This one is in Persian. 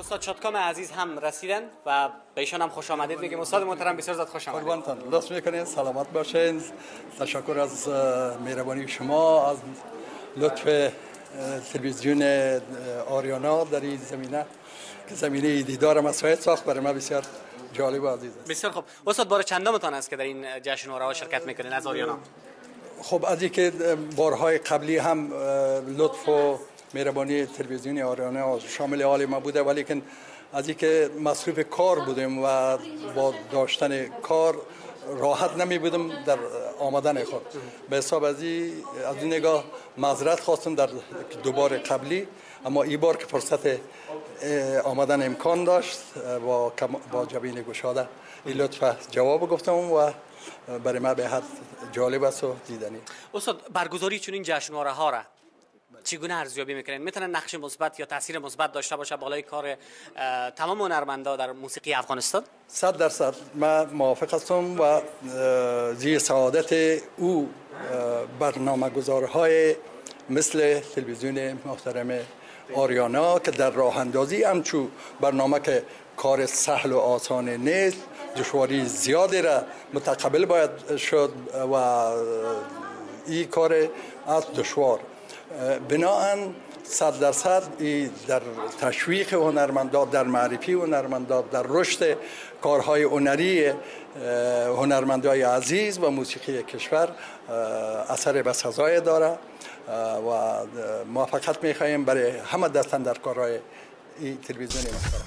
استاد شادکام عزیز هم رسیدن و به ایشان هم خوش آمدید. میگیم استاد محترم بسیار زیاد خوش آمدید. قربانتان. لطف می‌کنید سلامت باشین. تشکر از مهربانی شما از لطف تلویزیون آریانا در این زمینه که زمینه دیدار مسائل ساخت. برای ما بسیار جالب و عزیز است. بسیار خوب. استاد بار چندمتان است که در این جشنواره ها شرکت می‌کنین از آریانا؟ خب از اینکه بارهای قبلی هم لطف و مهربانی تلویزیون آریانا شامل حال ما بوده ولی که از اینکه مصروف کار بودیم و با داشتن کار راحت نمی بودم در آمدن خود. به حساب از این از این نگاه معذرت خواستم در دوبار قبلی اما این بار که فرصت آمدن امکان داشت با با جبین گشاده. این لطف جواب گفتم و برای ما به حد جالب است و دیدنی. استاد برگزاری چون این جشنواره ها را چگونه ارزیابی می‌کنین؟ می‌تونه نقش مثبت یا تاثیر مثبت داشته باشه بالای کار تمام هنرمندا در موسیقی افغانستان؟ صد درصد. من موافق هستم و زی سعادت او برنامه گذارهای مثل تلویزیون محترم آریانا که در راه اندازی همچو برنامه که کار سهل و آسان نیست دشواری زیادی را متقبل باید شد و این کار از دشوار. بناهن صد درصد در تشویق هنرمندان در معرفی هنرمندان در رشد کارهای هنری هنرمندای عزیز و موسیقی کشور اثر بسزای داره. و موفقیت می‌خواهیم برای همه دستن در کارهای تلویزیونی محترم